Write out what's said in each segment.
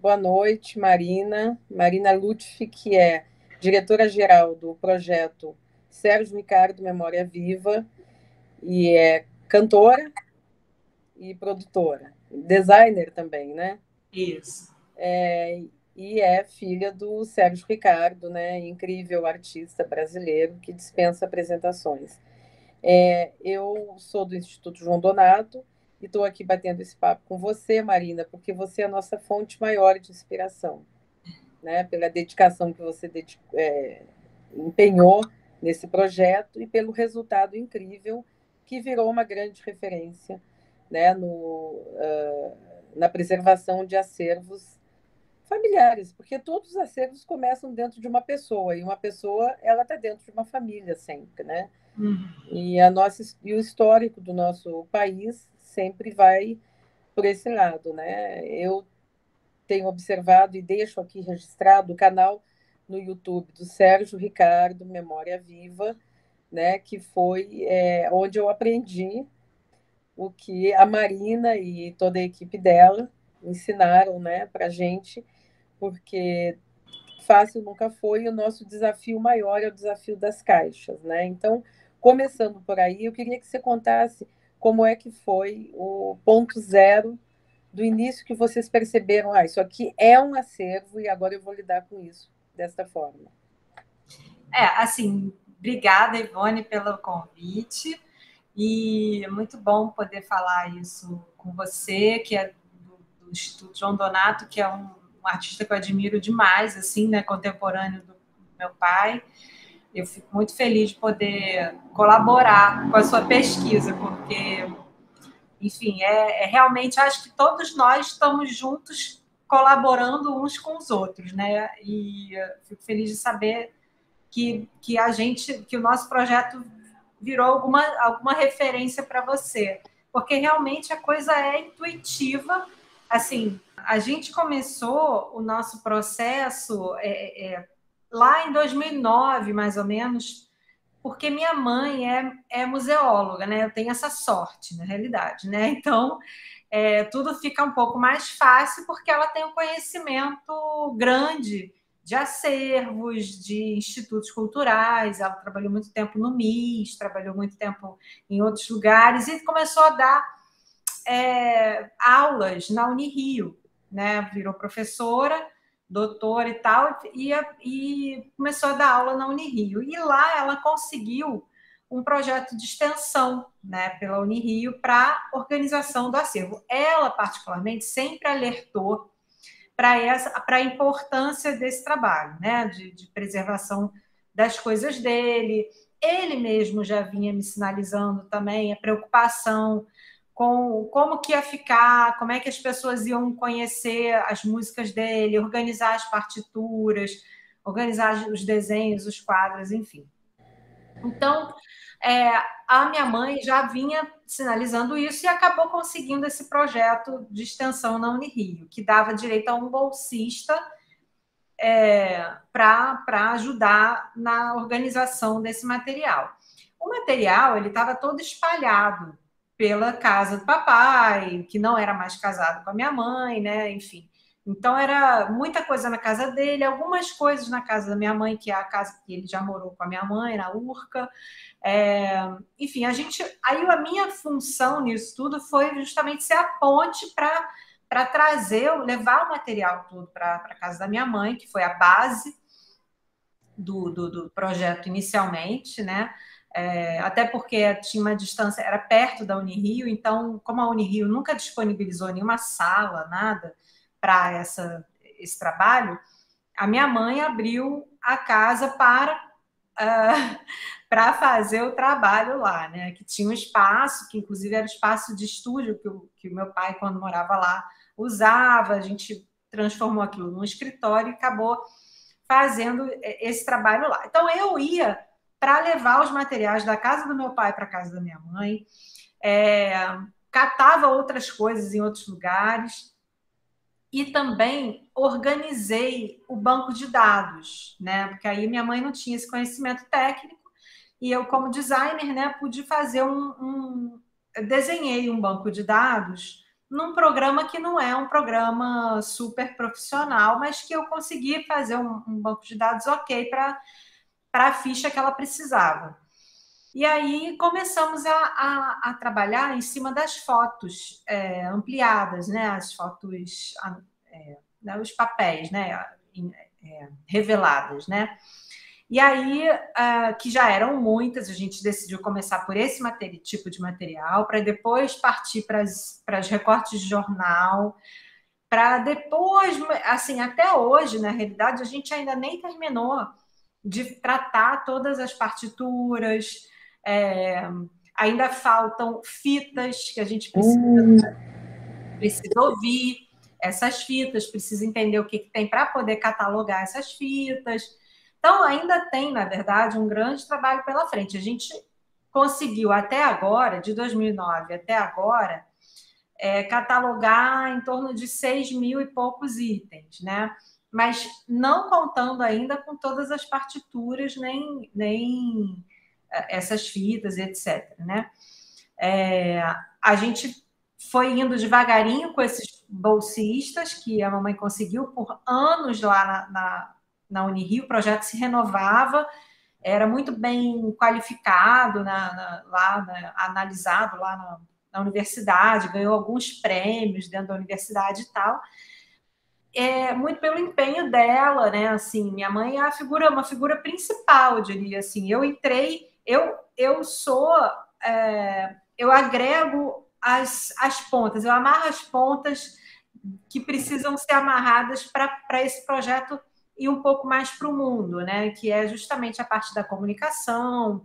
Boa noite, Marina. Marina Lutfi, que é diretora-geral do projeto Sérgio Ricardo Memória Viva e é cantora e produtora, designer também, né? Isso. É, e é filha do Sérgio Ricardo, né? Incrível artista brasileiro que dispensa apresentações. É, eu sou do Instituto João Donato e estou aqui batendo esse papo com você, Marina, porque você é a nossa fonte maior de inspiração, né? Pela dedicação que você é, empenhou nesse projeto e pelo resultado incrível que virou uma grande referência, né? No, uh, na preservação de acervos familiares, porque todos os acervos começam dentro de uma pessoa e uma pessoa ela está dentro de uma família sempre, né? Uhum. E a nossa e o histórico do nosso país sempre vai por esse lado, né? Eu tenho observado e deixo aqui registrado o canal no YouTube do Sérgio Ricardo Memória Viva, né? Que foi é, onde eu aprendi o que a Marina e toda a equipe dela ensinaram, né? Para gente, porque fácil nunca foi. E o nosso desafio maior é o desafio das caixas, né? Então, começando por aí, eu queria que você contasse como é que foi o ponto zero do início que vocês perceberam, ah, isso aqui é um acervo e agora eu vou lidar com isso desta forma. É, assim, obrigada, Ivone, pelo convite. E é muito bom poder falar isso com você, que é do, do Instituto João Donato, que é um, um, artista que eu admiro demais, assim, né, contemporâneo do, do meu pai. Eu fico muito feliz de poder colaborar com a sua pesquisa, porque, enfim, é, é realmente acho que todos nós estamos juntos colaborando uns com os outros, né? E fico feliz de saber que, que a gente, que o nosso projeto virou alguma, alguma referência para você, porque realmente a coisa é intuitiva. Assim, a gente começou o nosso processo é, é, lá em 2009, mais ou menos, porque minha mãe é, é museóloga, né? Eu tenho essa sorte, na realidade, né? Então, é, tudo fica um pouco mais fácil porque ela tem um conhecimento grande de acervos, de institutos culturais. Ela trabalhou muito tempo no MIS, trabalhou muito tempo em outros lugares e começou a dar é, aulas na Unirio, né? Virou professora doutora e tal, e, e começou a dar aula na Unirio. E lá ela conseguiu um projeto de extensão né, pela Unirio para organização do acervo. Ela, particularmente, sempre alertou para a importância desse trabalho, né, de, de preservação das coisas dele. Ele mesmo já vinha me sinalizando também a preocupação com como que ia ficar, como é que as pessoas iam conhecer as músicas dele, organizar as partituras, organizar os desenhos, os quadros, enfim. Então, é, a minha mãe já vinha sinalizando isso e acabou conseguindo esse projeto de extensão na Unirio, que dava direito a um bolsista é, para ajudar na organização desse material. O material ele estava todo espalhado pela casa do papai, que não era mais casado com a minha mãe, né? Enfim. Então era muita coisa na casa dele, algumas coisas na casa da minha mãe, que é a casa que ele já morou com a minha mãe, na Urca. É, enfim, a gente. Aí a minha função nisso tudo foi justamente ser a ponte para para trazer, levar o material todo para a casa da minha mãe, que foi a base do, do, do projeto inicialmente, né? É, até porque tinha uma distância, era perto da Unirio, então, como a Unirio nunca disponibilizou nenhuma sala, nada, para esse trabalho, a minha mãe abriu a casa para uh, para fazer o trabalho lá, né? Que tinha um espaço, que inclusive era o espaço de estúdio que o, que o meu pai, quando morava lá, usava. A gente transformou aquilo num escritório e acabou fazendo esse trabalho lá. Então eu ia para levar os materiais da casa do meu pai para a casa da minha mãe, é, catava outras coisas em outros lugares e também organizei o banco de dados, né? Porque aí minha mãe não tinha esse conhecimento técnico e eu, como designer, né, pude fazer um, um desenhei um banco de dados num programa que não é um programa super profissional, mas que eu consegui fazer um, um banco de dados ok para a ficha que ela precisava. E aí começamos a, a, a trabalhar em cima das fotos é, ampliadas, né? As fotos, é, né? os papéis, né? É, revelados, né? E aí, uh, que já eram muitas, a gente decidiu começar por esse tipo de material, para depois partir para as recortes de jornal, para depois, assim, até hoje, na realidade, a gente ainda nem terminou de tratar todas as partituras, é, ainda faltam fitas que a gente precisa, hum. precisa ouvir essas fitas, precisa entender o que, que tem para poder catalogar essas fitas. Então, ainda tem, na verdade, um grande trabalho pela frente. A gente conseguiu até agora, de 2009 até agora, é, catalogar em torno de 6 mil e poucos itens, né? Mas não contando ainda com todas as partituras, nem, nem é, essas fitas, etc. Né? É, a gente foi indo devagarinho com esses bolsistas que a mamãe conseguiu por anos lá na, na na Unirio, o projeto se renovava, era muito bem qualificado na, na, lá, na, analisado lá na, na, universidade, ganhou alguns prêmios dentro da universidade e tal. É, muito pelo empenho dela, né? Assim, minha mãe é a figura, uma figura principal, eu diria assim. Eu entrei, eu, eu sou, é, eu agrego as, as pontas, eu amarro as pontas que precisam ser amarradas para esse projeto e um pouco mais para o mundo, né? Que é justamente a parte da comunicação,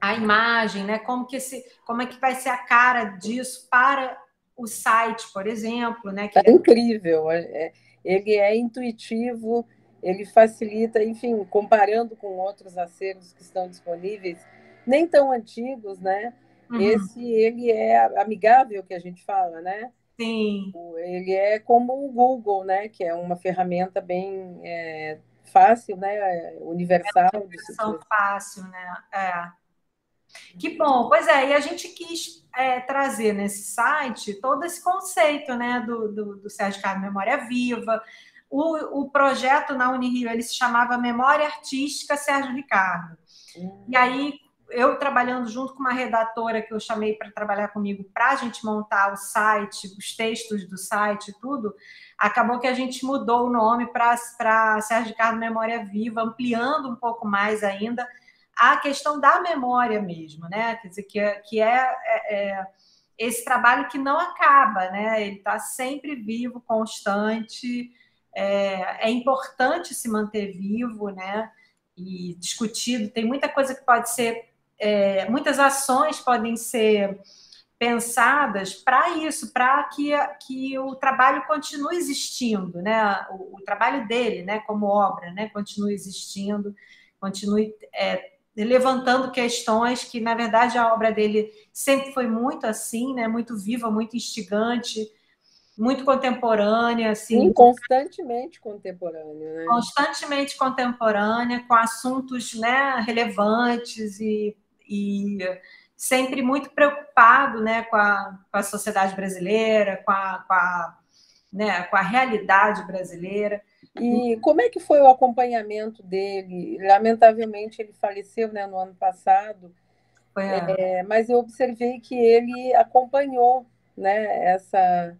a imagem, né? Como que esse, como é que vai ser a cara disso para o site, por exemplo, né? Que é, é incrível, é, é, ele é intuitivo, ele facilita, enfim, comparando com outros acervos que estão disponíveis, nem tão antigos, né? Uhum. Esse ele é amigável que a gente fala, né? Sim. Ele é como o Google, né? Que é uma ferramenta bem é, fácil, né? Universal. É uma fácil, né? É. Que bom, pois é, e a gente quis é, trazer nesse site todo esse conceito né, do, do, do Sérgio Carlos Memória Viva. O, o projeto na Unirio ele se chamava Memória Artística Sérgio Ricardo. Hum. E aí eu trabalhando junto com uma redatora que eu chamei para trabalhar comigo para a gente montar o site, os textos do site e tudo, acabou que a gente mudou o nome para Sérgio Ricardo Memória Viva, ampliando um pouco mais ainda a questão da memória mesmo, né? Quer dizer, que é, que é, é, é esse trabalho que não acaba, né? Ele está sempre vivo, constante, é, é importante se manter vivo, né? E discutido. Tem muita coisa que pode ser é, muitas ações podem ser pensadas para isso, para que, que o trabalho continue existindo, né? O, o, trabalho dele, né, como obra, né, continue existindo, continue é, levantando questões que, na verdade, a obra dele sempre foi muito assim, né, muito viva, muito instigante, muito contemporânea, assim. Sim, constantemente contemporânea, né? Constantemente contemporânea, com assuntos né, relevantes e e sempre muito preocupado né, com, a, com a sociedade brasileira, com a, com, a, né, com a realidade brasileira. E como é que foi o acompanhamento dele? Lamentavelmente, ele faleceu né, no ano passado, é. É, mas eu observei que ele acompanhou né, essa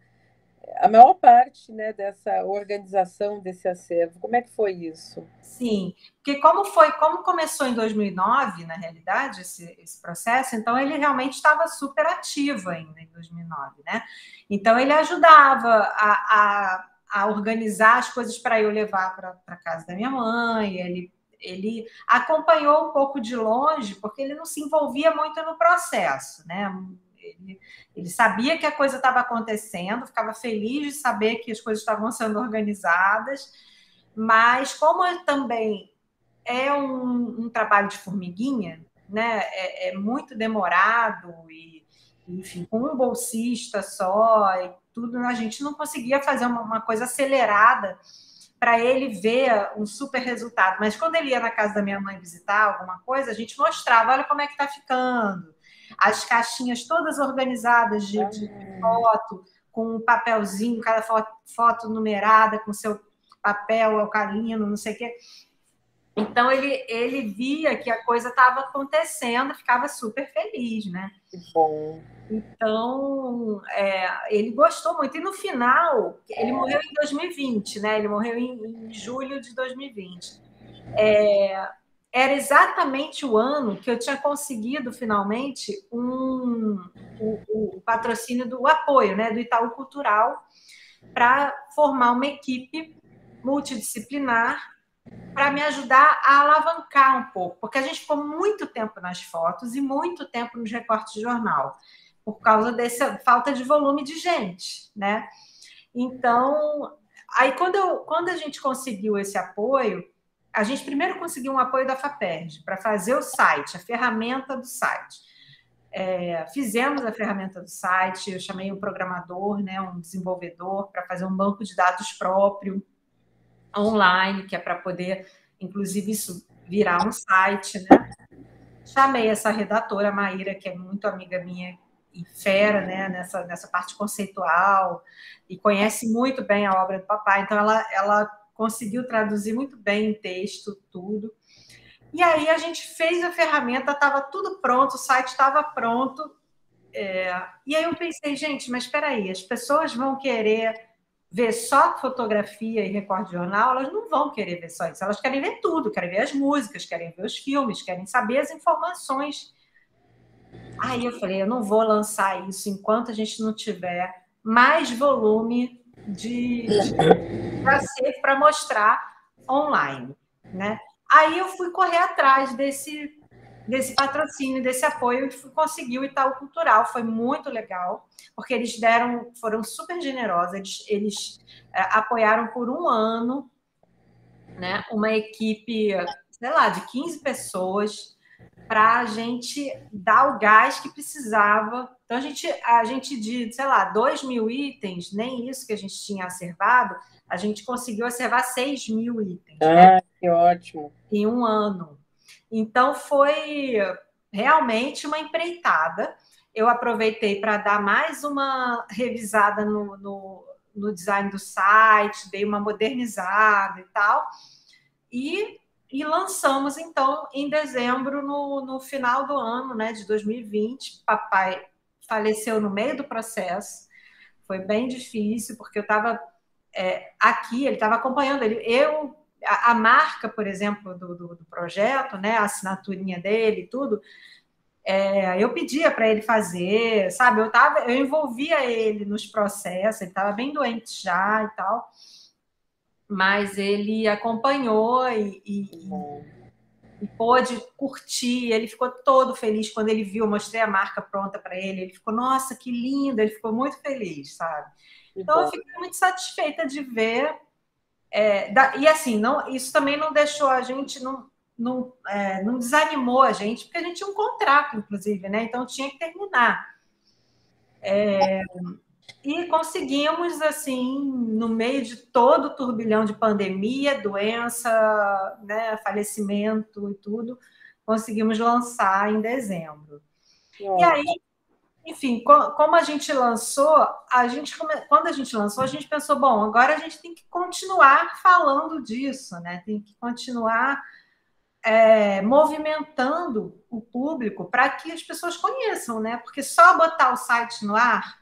a maior parte né, dessa organização desse acervo. Como é que foi isso? Sim, porque como foi, como começou em 2009, na realidade, esse, esse processo, então ele realmente estava super ativo ainda em 2009, né? Então ele ajudava a, a, a organizar as coisas para eu levar para casa da minha mãe, ele ele acompanhou um pouco de longe, porque ele não se envolvia muito no processo, né? Ele, ele sabia que a coisa estava acontecendo, ficava feliz de saber que as coisas estavam sendo organizadas, mas como também é um, um trabalho de formiguinha, né? É, é, muito demorado e, enfim, com um bolsista só e tudo, a gente não conseguia fazer uma, uma coisa acelerada para ele ver um super resultado. Mas quando ele ia na casa da minha mãe visitar alguma coisa, a gente mostrava, olha como é que está ficando as caixinhas todas organizadas de, de foto, com um papelzinho, cada foto, foto numerada, com seu papel alcalino, não sei o quê. Então ele, ele via que a coisa estava acontecendo, ficava super feliz, né? Que bom. Então é, ele gostou muito. E no final, ele morreu em 2020, né? Ele morreu em, em julho de 2020. É, era exatamente o ano que eu tinha conseguido finalmente um, o, o patrocínio do apoio, né? Do Itaú Cultural para formar uma equipe multidisciplinar para me ajudar a alavancar um pouco, porque a gente ficou muito tempo nas fotos e muito tempo nos recortes de jornal, por causa dessa falta de volume de gente, né? Então, aí quando, eu, quando a gente conseguiu esse apoio, a gente primeiro conseguiu um apoio da FAPERJ para fazer o site, a ferramenta do site. É, fizemos a ferramenta do site, eu chamei um programador, né, um desenvolvedor, para fazer um banco de dados próprio, online, que é para poder, inclusive, isso virar um site, né? Chamei essa redatora, Maíra, que é muito amiga minha e fera, né, nessa, nessa parte conceitual, e conhece muito bem a obra do papai, então ela, ela conseguiu traduzir muito bem em texto, tudo. E aí a gente fez a ferramenta, estava tudo pronto, o site estava pronto. É, e aí eu pensei, gente, mas espera aí, as pessoas vão querer ver só fotografia e recorte de jornal, elas não vão querer ver só isso. Elas querem ver tudo, querem ver as músicas, querem ver os filmes, querem saber as informações. Aí eu falei, eu não vou lançar isso enquanto a gente não tiver mais volume de, de para mostrar online, né? Aí eu fui correr atrás desse desse patrocínio, desse apoio e conseguiu o Itaú Cultural. Foi muito legal, porque eles deram, foram super generosos, eles, eles é, apoiaram por um ano né, uma equipe, sei lá, de 15 pessoas para a gente dar o gás que precisava. Então, a gente, a gente de, sei lá, 2 mil itens, nem isso que a gente tinha acervado, a gente conseguiu acervar 6 mil itens. Ah, né? que ótimo. Em um ano. Então, foi realmente uma empreitada. Eu aproveitei para dar mais uma revisada no, no, no, design do site, dei uma modernizada e tal. E, e lançamos, então, em dezembro, no, no final do ano né, de 2020. Papai faleceu no meio do processo. Foi bem difícil, porque eu estava é, aqui, ele estava acompanhando. Ele, eu a, a marca, por exemplo, do, do, do, projeto, né, a assinaturinha dele, tudo, é, eu pedia para ele fazer, sabe? Eu tava, eu envolvia ele nos processos, ele estava bem doente já e tal, mas ele acompanhou e, e, e, pôde curtir. Ele ficou todo feliz quando ele viu, eu mostrei a marca pronta para ele. Ele ficou, nossa, que linda! Ele ficou muito feliz, sabe? Então, eu fiquei muito satisfeita de ver é, da, e assim, não, isso também não deixou a gente, não, não, é, não desanimou a gente, porque a gente tinha um contrato, inclusive, né? Então tinha que terminar. É, e conseguimos, assim, no meio de todo o turbilhão de pandemia, doença, né, falecimento e tudo, conseguimos lançar em dezembro. E aí enfim, como a gente lançou, a gente quando a gente lançou, a gente pensou, bom, agora a gente tem que continuar falando disso, né? Tem que continuar é, movimentando o público para que as pessoas conheçam, né? Porque só botar o site no ar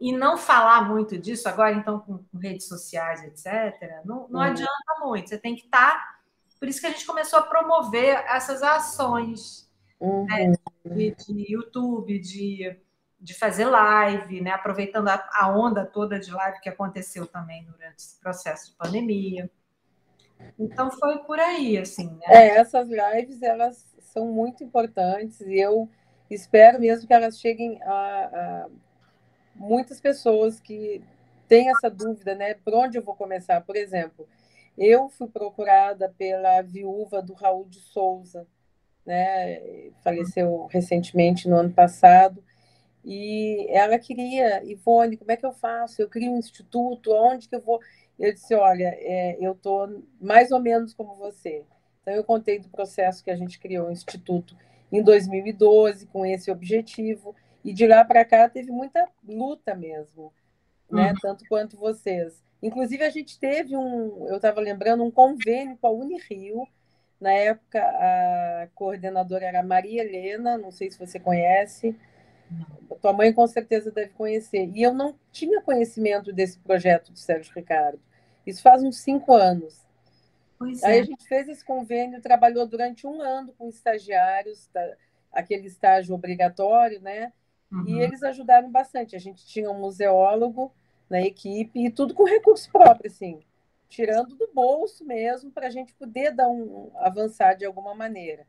e não falar muito disso agora, então, com, com redes sociais, etc., não, não uhum. adianta muito. Você tem que estar. Tá... Por isso que a gente começou a promover essas ações uhum. né, de, de, YouTube, de, de fazer live, né, aproveitando a, a, onda toda de live que aconteceu também durante esse processo de pandemia. Então foi por aí, assim. Né? É, essas lives elas são muito importantes e eu espero mesmo que elas cheguem a, a muitas pessoas que têm essa dúvida, né? Por onde eu vou começar? Por exemplo, eu fui procurada pela viúva do Raul de Souza, né? Faleceu recentemente no ano passado. E ela queria, Ivone, como é que eu faço? Eu crio um instituto, onde que eu vou? Eu disse, olha, é, eu estou mais ou menos como você. Então, eu contei do processo que a gente criou o Instituto em 2012, com esse objetivo. E de lá para cá teve muita luta mesmo, né? Uhum. Tanto quanto vocês. Inclusive, a gente teve um, eu estava lembrando, um convênio com a Unirio. Na época, a coordenadora era Maria Helena, não sei se você conhece. Não. Tua mãe com certeza deve conhecer. E eu não tinha conhecimento desse projeto do Sérgio Ricardo. Isso faz uns cinco anos. Pois Aí é. a gente fez esse convênio, trabalhou durante um ano com estagiários, tá, aquele estágio obrigatório, né? Uhum. E eles ajudaram bastante. A gente tinha um museólogo na equipe e tudo com recurso próprio, assim, tirando do bolso mesmo para a gente poder dar um avançar de alguma maneira.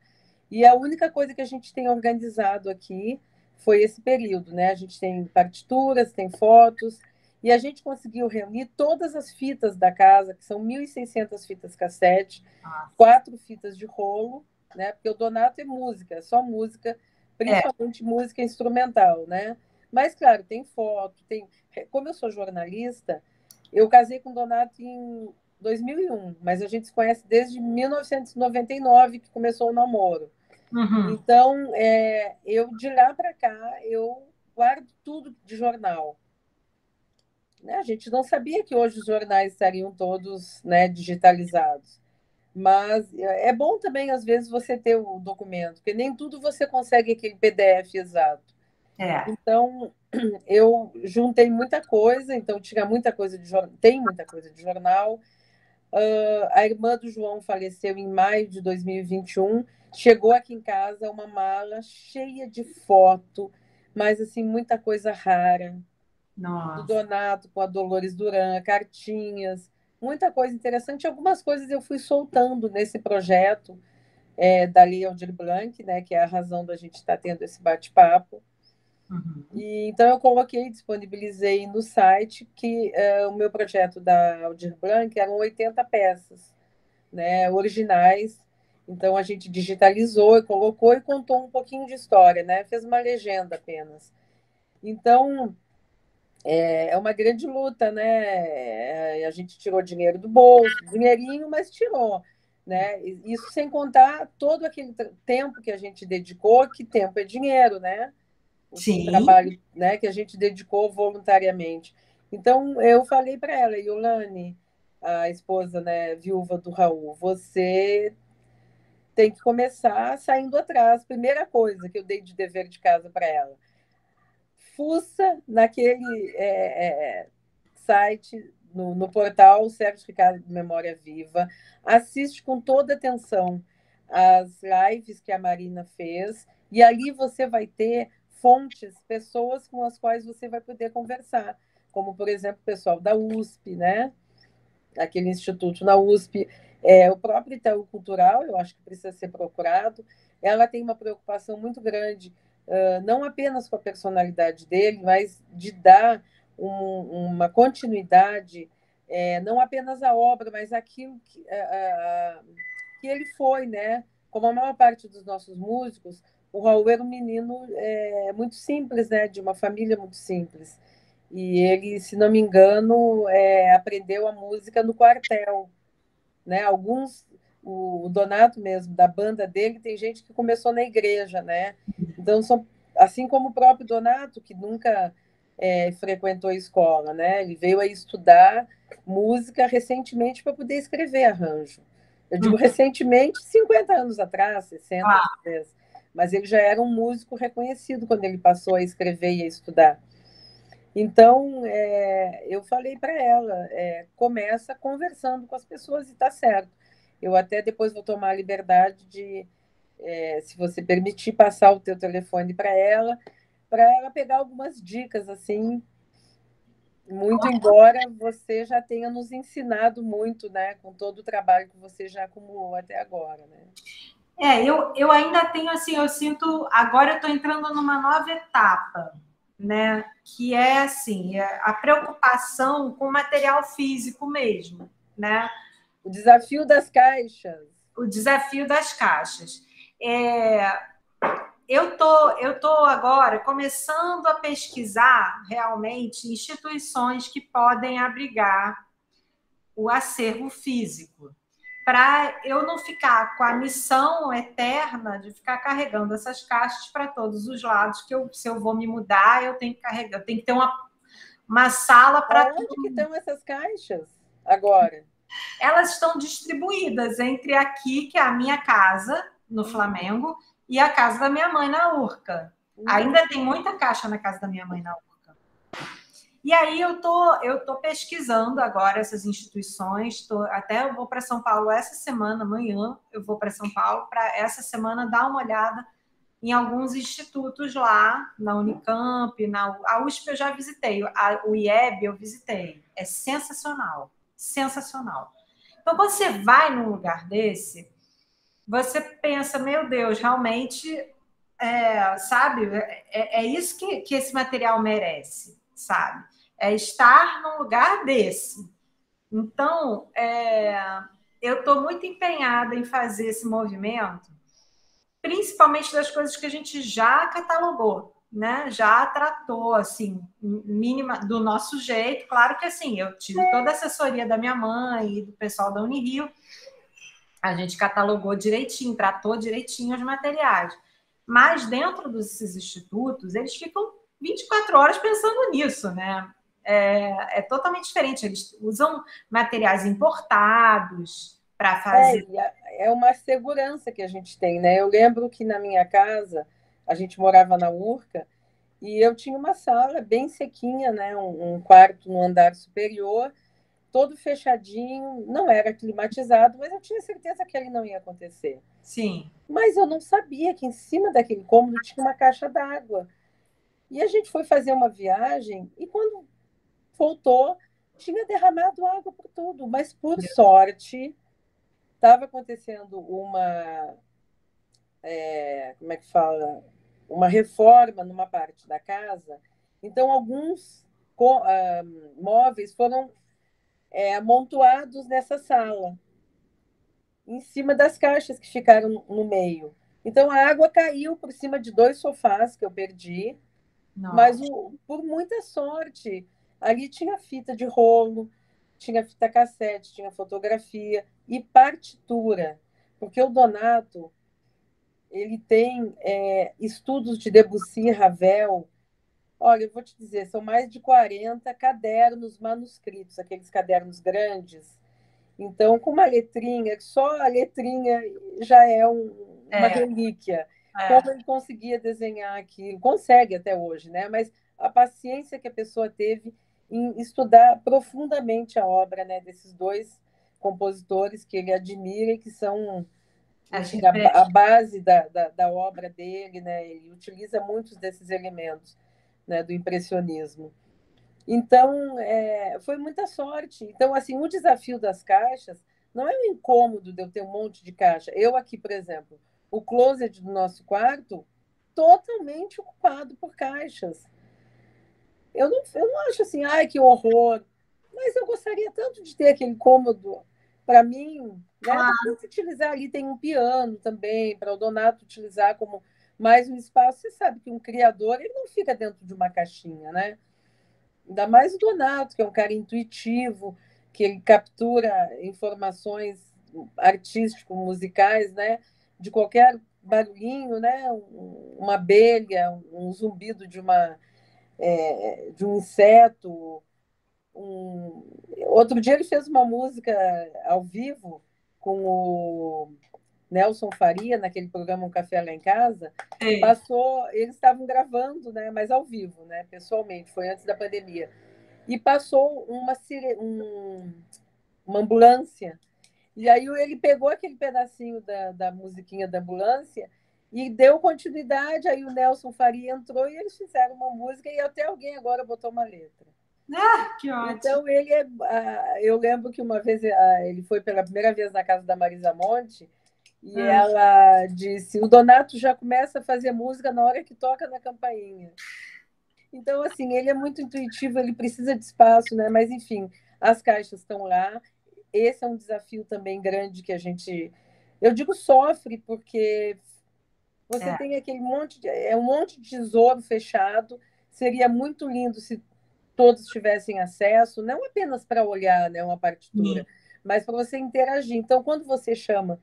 E a única coisa que a gente tem organizado aqui foi esse período, né? A gente tem partituras, tem fotos, e a gente conseguiu reunir todas as fitas da casa, que são 1.600 fitas cassete, Nossa. quatro fitas de rolo, né? Porque o Donato é música, é só música, principalmente é. música instrumental, né? Mas, claro, tem foto, tem. Como eu sou jornalista, eu casei com o Donato em 2001, mas a gente se conhece desde 1999, que começou o namoro. Uhum. Então, é, eu de lá para cá, eu guardo tudo de jornal. Né? A gente não sabia que hoje os jornais estariam todos né, digitalizados. Mas é bom também, às vezes, você ter o documento, porque nem tudo você consegue aquele PDF exato. É. Então, eu juntei muita coisa, então tinha muita coisa de jornal, tem muita coisa de jornal. Uh, a irmã do João faleceu em maio de 2021. Chegou aqui em casa uma mala cheia de foto, mas assim, muita coisa rara, nossa. do Donato com a Dolores Duran, cartinhas, muita coisa interessante. Algumas coisas eu fui soltando nesse projeto é, da Lia Aldir Blanc, né, que é a razão da gente estar tá tendo esse bate-papo. Uhum. E, então eu coloquei, disponibilizei no site que é, o meu projeto da Aldir Blanc eram 80 peças, né, originais. Então a gente digitalizou e colocou e contou um pouquinho de história, né? Fez uma legenda apenas. Então é, é uma grande luta, né? É, a gente tirou dinheiro do bolso, dinheirinho, mas tirou. Né? Isso sem contar todo aquele tempo que a gente dedicou, que tempo é dinheiro, né? O Sim. trabalho né, que a gente dedicou voluntariamente. Então, eu falei para ela, Yolane, a esposa né, viúva do Raul, você tem que começar saindo atrás. Primeira coisa que eu dei de dever de casa para ela fuça naquele é, é, site, no, no, portal Sérgio Ricardo de Memória Viva, assiste com toda atenção as lives que a Marina fez, e ali você vai ter fontes, pessoas com as quais você vai poder conversar, como, por exemplo, o pessoal da USP, né? Aquele instituto na USP, é, o próprio Itaú Cultural, eu acho que precisa ser procurado, ela tem uma preocupação muito grande uh, não apenas com a personalidade dele, mas de dar um, uma continuidade, é, não apenas à obra, mas aquilo que, que ele foi, né? Como a maior parte dos nossos músicos, o Raul era um menino é, muito simples, né? De uma família muito simples. E ele, se não me engano, é, aprendeu a música no quartel. Né? Alguns o Donato mesmo, da banda dele, tem gente que começou na igreja, né? Então, são, assim como o próprio Donato, que nunca é, frequentou a escola, né? Ele veio a estudar música recentemente para poder escrever arranjo. Eu digo uhum. recentemente, 50 anos atrás, 60 ah. Mas ele já era um músico reconhecido quando ele passou a escrever e a estudar. Então, é, eu falei para ela, é, começa conversando com as pessoas e está certo. Eu até depois vou tomar a liberdade de, é, se você permitir, passar o teu telefone para ela, para ela pegar algumas dicas assim. Muito embora você já tenha nos ensinado muito, né, com todo o trabalho que você já acumulou até agora, né? É, eu, eu ainda tenho assim, eu sinto, agora eu estou entrando numa nova etapa, né? Que é assim, é a preocupação com o material físico mesmo, né? O desafio das caixas. O desafio das caixas. É, eu tô, eu tô agora começando a pesquisar realmente instituições que podem abrigar o acervo físico. Para eu não ficar com a missão eterna de ficar carregando essas caixas para todos os lados, que eu, se eu vou me mudar, eu tenho que carregar, eu tenho que ter uma, uma sala para Onde tudo. que estão essas caixas agora? Elas estão distribuídas entre aqui, que é a minha casa, no uhum. Flamengo, e a casa da minha mãe na Urca. Uhum. Ainda tem muita caixa na casa da minha mãe na Urca. E aí eu tô, eu tô pesquisando agora essas instituições, tô, até eu vou para São Paulo essa semana, amanhã eu vou para São Paulo para essa semana dar uma olhada em alguns institutos lá, na Unicamp, na a USP eu já visitei, a, o IEB eu visitei. É sensacional, sensacional. Então, quando você vai num lugar desse, você pensa, meu Deus, realmente, é, sabe, é, é isso que, que esse material merece, sabe? É estar num lugar desse. Então, é, eu estou muito empenhada em fazer esse movimento, principalmente das coisas que a gente já catalogou, né? Já tratou assim, mínima do nosso jeito. Claro que assim, eu tive toda a assessoria da minha mãe e do pessoal da Unirio. A gente catalogou direitinho, tratou direitinho os materiais. Mas dentro desses institutos, eles ficam 24 horas pensando nisso, né? É, é totalmente diferente. Eles usam materiais importados para fazer. É, é uma segurança que a gente tem, né? Eu lembro que na minha casa, a gente morava na Urca, e eu tinha uma sala bem sequinha, né? Um, um, quarto no andar superior, todo fechadinho, não era climatizado, mas eu tinha certeza que ele não ia acontecer. Sim. Mas eu não sabia que em cima daquele cômodo tinha uma caixa d'água. E a gente foi fazer uma viagem, e quando voltou, tinha derramado água por tudo, mas por sorte estava acontecendo uma é, como é que fala uma reforma numa parte da casa, então alguns uh, móveis foram é, amontoados nessa sala, em cima das caixas que ficaram no meio. Então a água caiu por cima de dois sofás que eu perdi, Nossa. mas o, por muita sorte Ali tinha fita de rolo, tinha fita cassete, tinha fotografia e partitura, porque o Donato ele tem é, estudos de Debussy, Ravel. Olha, eu vou te dizer, são mais de 40 cadernos manuscritos, aqueles cadernos grandes. Então, com uma letrinha, só a letrinha já é um, uma é. relíquia. É. Como ele conseguia desenhar aquilo, consegue até hoje, né? Mas a paciência que a pessoa teve em estudar profundamente a obra né, desses dois compositores que ele admira e que são assim, a, a, base da, da, da, obra dele, né? Ele utiliza muitos desses elementos né, do impressionismo. Então, é, foi muita sorte. Então, assim, o desafio das caixas não é o incômodo de eu ter um monte de caixa. Eu aqui, por exemplo, o closet do nosso quarto totalmente ocupado por caixas. Eu não, eu não acho assim, ai, que horror. Mas eu gostaria tanto de ter aquele cômodo para mim, né? Ah. utilizar ali, tem um piano também, para o Donato utilizar como mais um espaço. Você sabe que um criador, ele não fica dentro de uma caixinha, né? Ainda mais o Donato, que é um cara intuitivo, que ele captura informações artístico-musicais, né? De qualquer barulhinho, né? Uma abelha, um zumbido de uma é, de um inseto. Um... Outro dia ele fez uma música ao vivo com o Nelson Faria, naquele programa Um Café Lá em Casa. Sim. Passou, eles estavam gravando, né, mas ao vivo, né, pessoalmente, foi antes da pandemia. E passou uma, um, uma ambulância. E aí ele pegou aquele pedacinho da, da musiquinha da ambulância e deu continuidade, aí o Nelson Faria entrou e eles fizeram uma música e até alguém agora botou uma letra. Ah, que ótimo. Então ele é. Eu lembro que uma vez ele foi pela primeira vez na casa da Marisa Monte e ah. ela disse: o Donato já começa a fazer música na hora que toca na campainha. Então, assim, ele é muito intuitivo, ele precisa de espaço, né? Mas, enfim, as caixas estão lá. Esse é um desafio também grande que a gente, eu digo, sofre, porque você é. tem aquele monte de, é um monte de tesouro fechado. Seria muito lindo se todos tivessem acesso, não apenas para olhar né, uma partitura, Sim. mas para você interagir. Então, quando você chama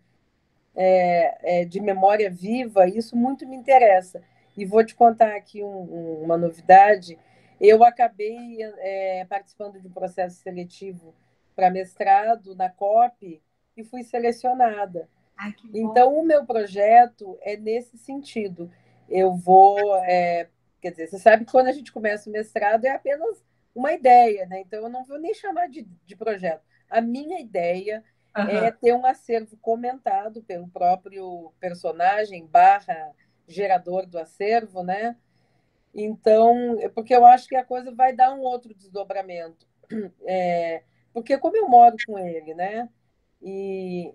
é, é, de memória viva, isso muito me interessa. E vou te contar aqui um, um, uma novidade. Eu acabei é, participando de um processo seletivo para mestrado na COP e fui selecionada. Ai, então, o meu projeto é nesse sentido. Eu vou. É, quer dizer, você sabe que quando a gente começa o mestrado é apenas uma ideia, né? Então, eu não vou nem chamar de, de projeto. A minha ideia uhum. é ter um acervo comentado pelo próprio personagem barra gerador do acervo, né? Então, porque eu acho que a coisa vai dar um outro desdobramento. É, porque como eu moro com ele, né? E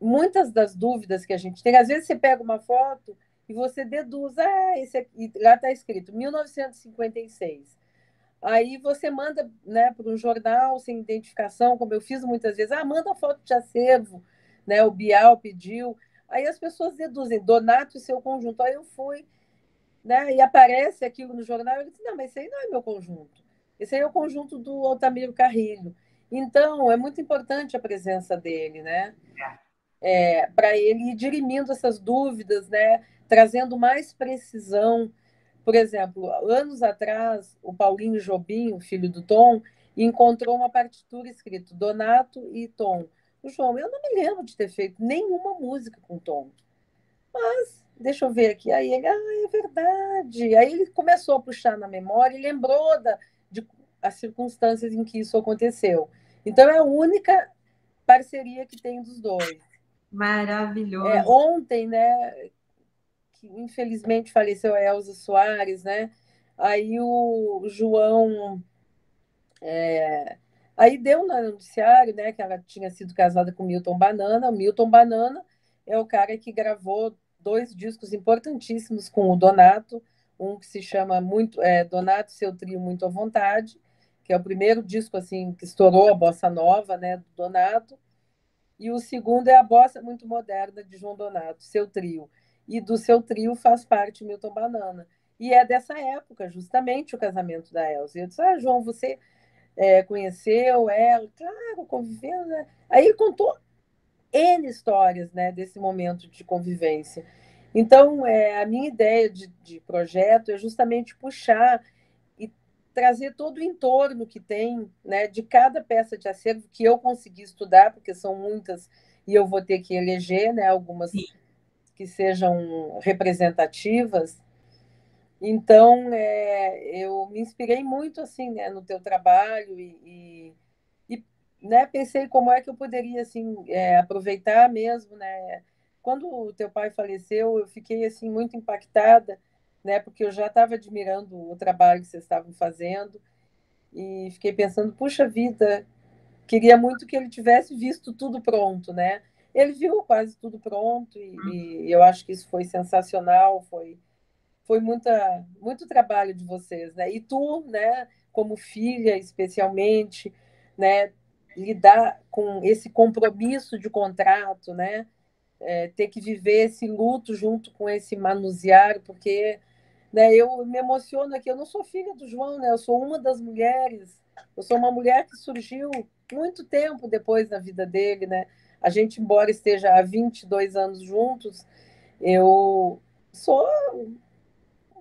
muitas das dúvidas que a gente tem, às vezes você pega uma foto e você deduz, ah, esse aqui, lá está escrito 1956. Aí você manda né, para um jornal sem identificação, como eu fiz muitas vezes, ah, manda foto de acervo, né? O Bial pediu. Aí as pessoas deduzem, Donato e seu conjunto. Aí eu fui, né? E aparece aquilo no jornal, eu disse, não, mas esse aí não é meu conjunto. Esse aí é o conjunto do Altamiro Carrilho. Então, é muito importante a presença dele, né? É, para ele ir dirimindo essas dúvidas, né? Trazendo mais precisão. Por exemplo, anos atrás, o Paulinho Jobim, filho do Tom, encontrou uma partitura escrito Donato e Tom. O João, eu não me lembro de ter feito nenhuma música com Tom. Mas, deixa eu ver aqui. Aí ele, ah, é verdade. Aí ele começou a puxar na memória e lembrou da, de as circunstâncias em que isso aconteceu. Então, é a única parceria que tem dos dois. Maravilhoso. É, ontem, né, que infelizmente faleceu a Elza Soares, né? Aí o João. É, aí deu no noticiário, né, que ela tinha sido casada com Milton Banana. O Milton Banana é o cara que gravou dois discos importantíssimos com o Donato, um que se chama muito é, Donato seu trio muito à vontade que é o primeiro disco assim que estourou a bossa nova, né, do Donato. E o segundo é a bossa muito moderna de João Donato, seu trio. E do seu trio faz parte Milton Banana. E é dessa época, justamente, o casamento da Elza. E eu disse: Ah, João, você é, conheceu ela? Claro, convivendo. Né? Aí contou N histórias né, desse momento de convivência. Então, é, a minha ideia de, de projeto é justamente puxar trazer todo o entorno que tem né, de cada peça de acervo que eu consegui estudar, porque são muitas e eu vou ter que eleger né, algumas Sim. que sejam representativas. Então, é, eu me inspirei muito assim né, no teu trabalho e, e, e né, pensei como é que eu poderia assim é, aproveitar mesmo, né? Quando o teu pai faleceu, eu fiquei assim muito impactada né? Porque eu já estava admirando o trabalho que vocês estavam fazendo e fiquei pensando, puxa vida, queria muito que ele tivesse visto tudo pronto, né? Ele viu quase tudo pronto e, uhum. e eu acho que isso foi sensacional, foi foi muita muito trabalho de vocês, né? E tu, né, como filha especialmente, né, lidar com esse compromisso de contrato, né? É, ter que viver esse luto junto com esse manusear, porque né? Eu me emociono aqui, eu não sou filha do João, né? eu sou uma das mulheres, eu sou uma mulher que surgiu muito tempo depois da vida dele. Né? A gente, embora esteja há 22 anos juntos, eu sou.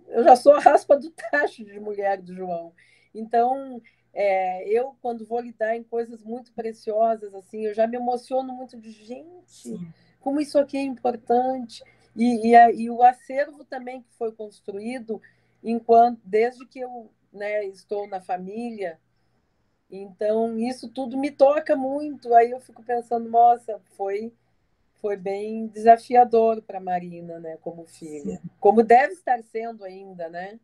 Eu já sou a raspa do tacho de mulher do João. Então, é, eu, quando vou lidar em coisas muito preciosas, assim, eu já me emociono muito de gente, como isso aqui é importante. E, e, a, e, o acervo também que foi construído enquanto desde que eu né, estou na família. Então, isso tudo me toca muito. Aí eu fico pensando, nossa, foi foi bem desafiador para Marina, né, como filha. Sim. Como deve estar sendo ainda, né?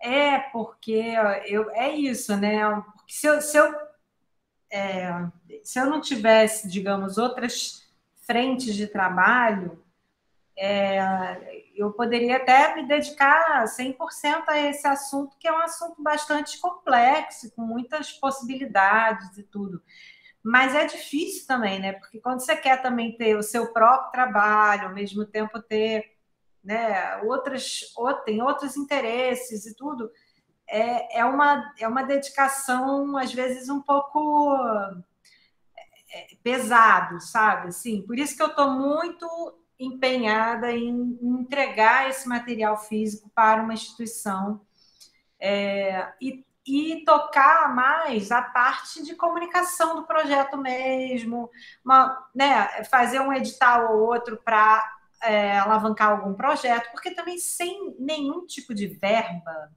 É, porque eu, é isso, né? Porque se eu, se, eu, é, se eu não tivesse, digamos, outras frentes de trabalho, é, eu poderia até me dedicar 100% a esse assunto, que é um assunto bastante complexo, com muitas possibilidades e tudo. Mas é difícil também, né? Porque quando você quer também ter o seu próprio trabalho, ao mesmo tempo ter né, outras, tem outros interesses e tudo, é, é, uma, é uma dedicação, às vezes, um pouco é, pesado, sabe? Assim, por isso que eu estou muito empenhada em entregar esse material físico para uma instituição é, e, e, tocar mais a parte de comunicação do projeto mesmo, uma, né, fazer um edital ou outro para é, alavancar algum projeto, porque também sem nenhum tipo de verba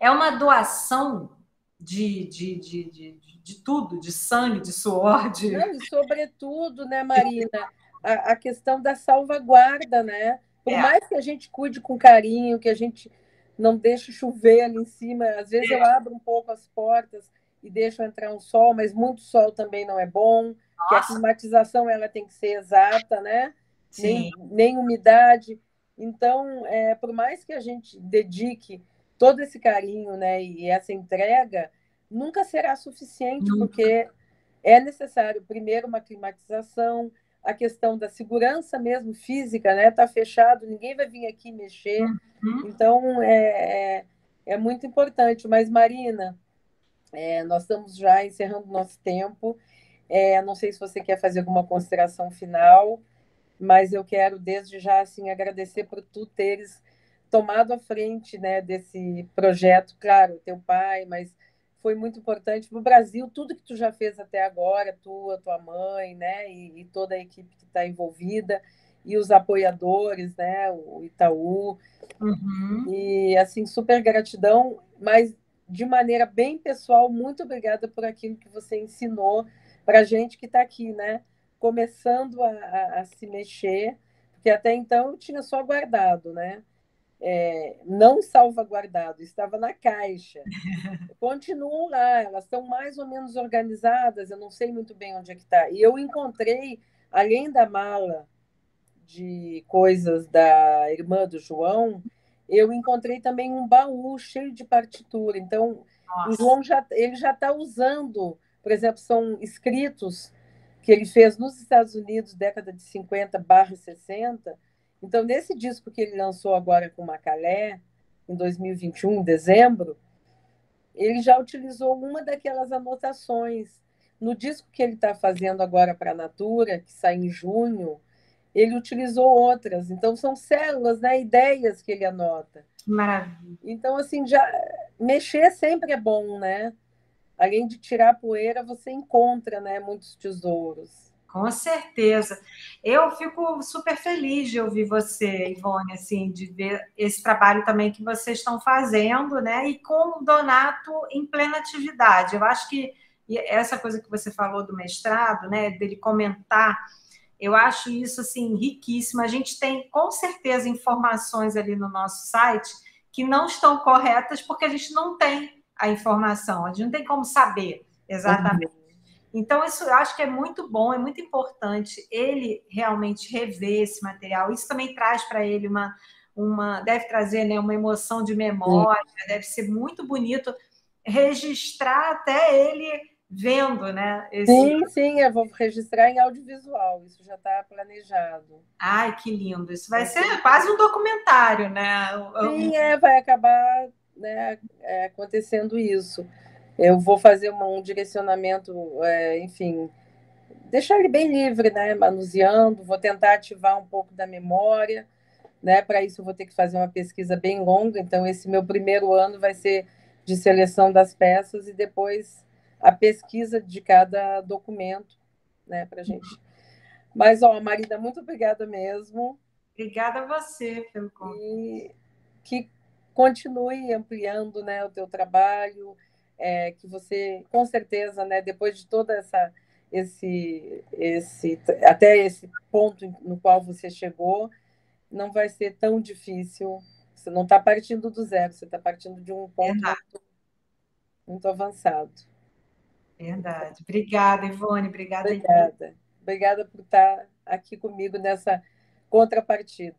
é uma doação de, de, de, de, de tudo, de sangue, de suor, de. Não, e sobretudo, né, Marina, a, a questão da salvaguarda, né? Por é. mais que a gente cuide com carinho, que a gente não deixe chover ali em cima, às vezes é. eu abro um pouco as portas e deixo entrar um sol, mas muito sol também não é bom, Nossa. que a climatização ela tem que ser exata, né? Nem, nem umidade. Então, é, por mais que a gente dedique todo esse carinho né, e essa entrega, nunca será suficiente, nunca. porque é necessário, primeiro, uma climatização, a questão da segurança mesmo física, né? Está fechado, ninguém vai vir aqui mexer. Uhum. Então, é, é, é, muito importante. Mas, Marina, é, nós estamos já encerrando nosso tempo. É, não sei se você quer fazer alguma consideração final, mas eu quero, desde já, assim, agradecer por tu teres tomado a frente né, desse projeto. Claro, teu pai, mas foi muito importante para o Brasil, tudo que tu já fez até agora, tua, tua mãe, né, e, e toda a equipe que está envolvida, e os apoiadores, né, o Itaú, uhum. e assim, super gratidão, mas de maneira bem pessoal, muito obrigada por aquilo que você ensinou para a gente que está aqui, né, começando a, a, a, se mexer, porque até então eu tinha só guardado, né, é, não salvaguardado, estava na caixa. Continuam lá, elas estão mais ou menos organizadas, eu não sei muito bem onde é que está. E eu encontrei, além da mala de coisas da irmã do João, eu encontrei também um baú cheio de partitura. Então, Nossa. o João já ele já está usando, por exemplo, são escritos que ele fez nos Estados Unidos, década de 50 barra 60, então, nesse disco que ele lançou agora com Macalé, em 2021, em dezembro, ele já utilizou uma daquelas anotações. No disco que ele está fazendo agora para a Natura, que sai em junho, ele utilizou outras. Então, são células, né, ideias que ele anota. Maravilha. Então, assim, já mexer sempre é bom, né? Além de tirar a poeira, você encontra né, muitos tesouros. Com certeza. Eu fico super feliz de ouvir você, Ivone, assim, de ver esse trabalho também que vocês estão fazendo, né? E com o Donato em plena atividade. Eu acho que essa coisa que você falou do mestrado, né? Dele comentar, eu acho isso assim riquíssimo. A gente tem com certeza informações ali no nosso site que não estão corretas porque a gente não tem a informação, a gente não tem como saber exatamente. Uhum. Então, isso eu acho que é muito bom, é muito importante ele realmente rever esse material. Isso também traz para ele uma, uma. deve trazer né, uma emoção de memória, sim. deve ser muito bonito registrar até ele vendo, né? Esse... Sim, sim, eu vou registrar em audiovisual, isso já está planejado. Ai, que lindo! Isso vai ser quase um documentário, né? Sim, é, vai acabar né, é, acontecendo isso. Eu vou fazer uma, um direcionamento, é, enfim, deixar ele bem livre, né? Manuseando, vou tentar ativar um pouco da memória, né? Para isso eu vou ter que fazer uma pesquisa bem longa. Então esse meu primeiro ano vai ser de seleção das peças e depois a pesquisa de cada documento, né? Para gente. Mas ó, Marina, muito obrigada mesmo. Obrigada a você pelo convite. E que continue ampliando, né, o teu trabalho é, que você, com certeza, né, depois de toda essa esse esse até esse ponto no qual você chegou, não vai ser tão difícil. Você não está partindo do zero, você está partindo de um ponto muito, muito, avançado. Verdade. Obrigada, Ivone. Obrigada. Obrigada. Obrigada por estar aqui comigo nessa contrapartida.